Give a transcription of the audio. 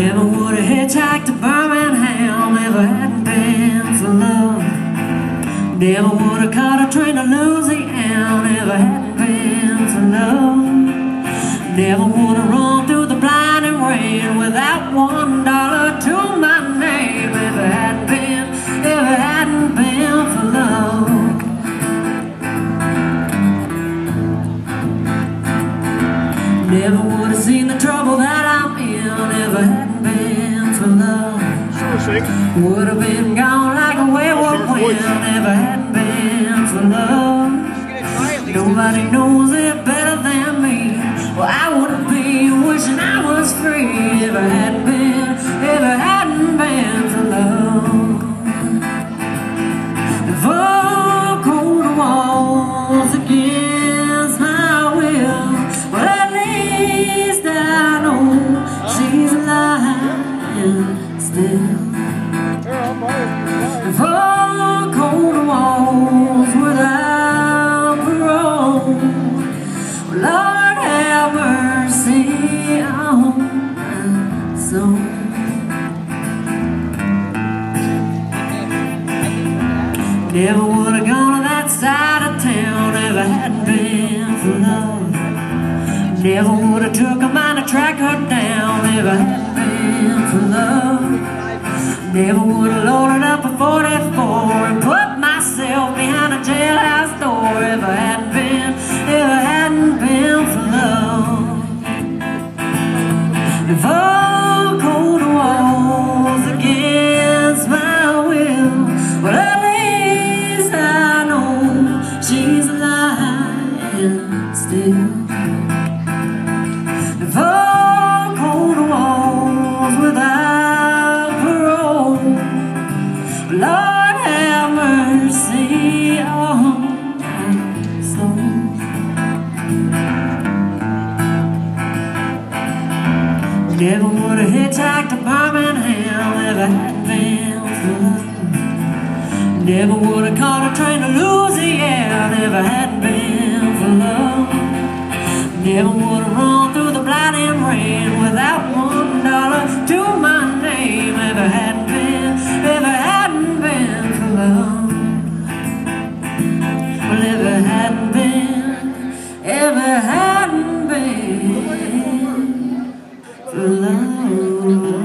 Never would have hitchhiked to Birmingham if I hadn't been for love. Never would have caught a train to Louisiana if I hadn't been for love. Never would have run through the blinding rain without one dollar to my name if it hadn't been, if hadn't been for love. Never would have seen the truck. Would have been gone like a wayward wind if it hadn't been for love. Nobody knows it better than me. Well, I wouldn't be wishing I was free if it hadn't been, if it hadn't been for love. The cold walls against my will, well, at least I know she's lying still. Walls without parole. Lord have mercy on my soul. Never would have gone to that side of town if it hadn't been for love. Never would have took a mind to track her down if I hadn't been for love. Never would have loaded up a 44 and put myself behind a jailhouse door if I hadn't been, if I hadn't been for love. If all cold walls against my will, well at least I know she's lying still. Never would have hitchhiked to Birmingham if I hadn't been for love. Never would have caught a train to Louisiana if I hadn't been for love. Never would have run through the blinding rain without one dollar to my name if it hadn't been, if it hadn't been for love. Well, if it hadn't been, if it hadn't Thank you.